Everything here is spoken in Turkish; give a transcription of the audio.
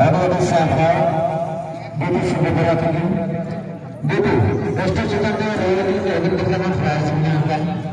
Abu Safa, Bibi Suburatini, Bibi, Dostu Çıtan'da Royal'in Edirne'de Fransız'ın yanında